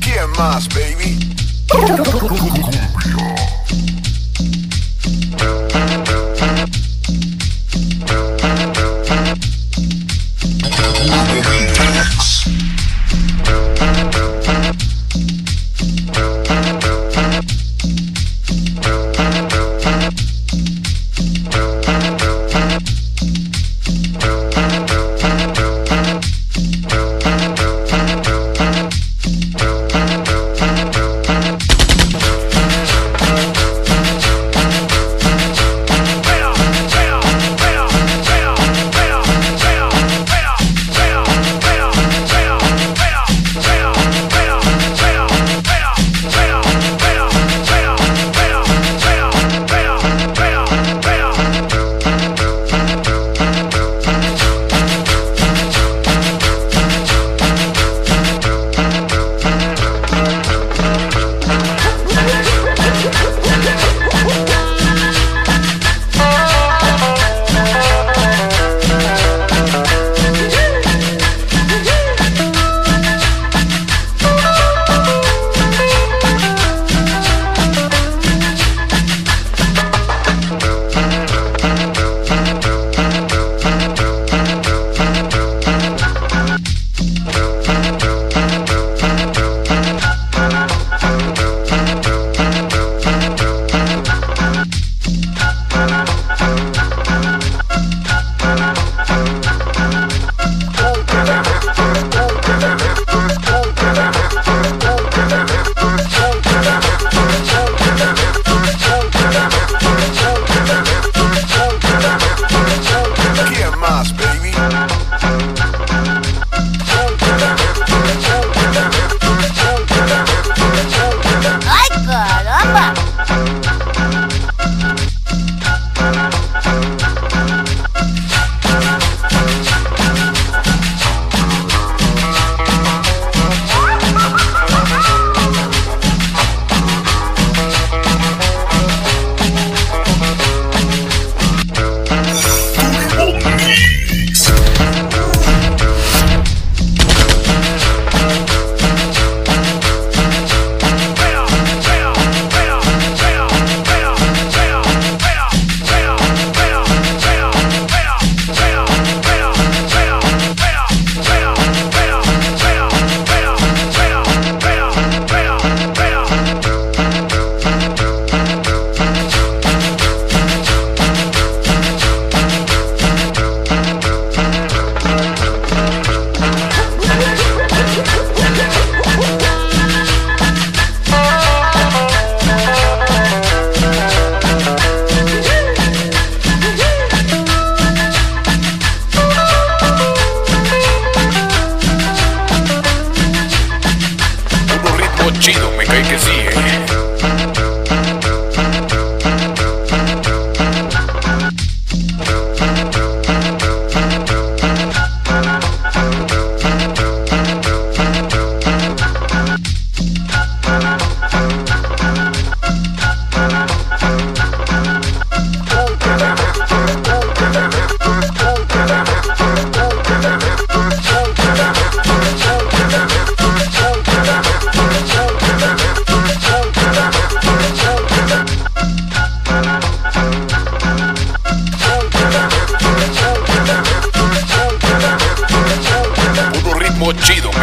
¿Quién más, baby?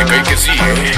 Cae que sí, eh.